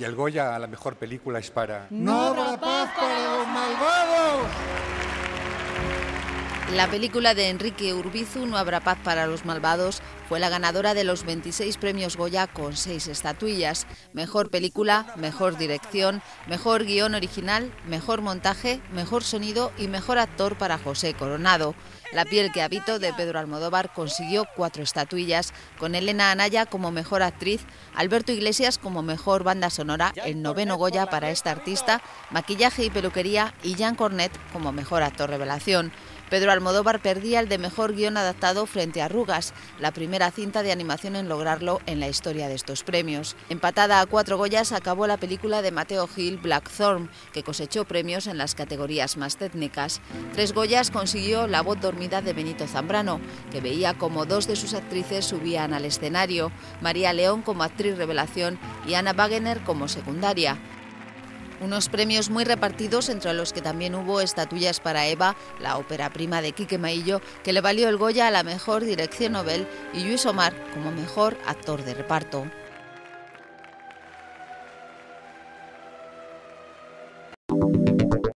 Y el Goya a la mejor película es para... ¡No habrá paz para los malvados! La película de Enrique Urbizu, No habrá paz para los malvados, fue la ganadora de los 26 premios Goya con seis estatuillas. Mejor película, mejor dirección, mejor guion original, mejor montaje, mejor sonido y mejor actor para José Coronado. La piel que habito de Pedro Almodóvar consiguió cuatro estatuillas, con Elena Anaya como mejor actriz, Alberto Iglesias como mejor banda sonora, el noveno Goya para esta artista, maquillaje y peluquería y Jean Cornet como mejor actor revelación. Pedro Almodóvar perdía el de mejor guion adaptado frente a Rugas, la primera cinta de animación en lograrlo en la historia de estos premios. Empatada a cuatro Goyas acabó la película de Mateo Gil, Blackthorn, que cosechó premios en las categorías más técnicas. Tres Goyas consiguió La voz dormida de Benito Zambrano, que veía como dos de sus actrices subían al escenario, María León como actriz revelación y Ana Wagener como secundaria. Unos premios muy repartidos entre los que también hubo estatuillas para Eva, la ópera prima de Quique Maillo, que le valió el Goya a la mejor dirección Nobel y Luis Omar como mejor actor de reparto.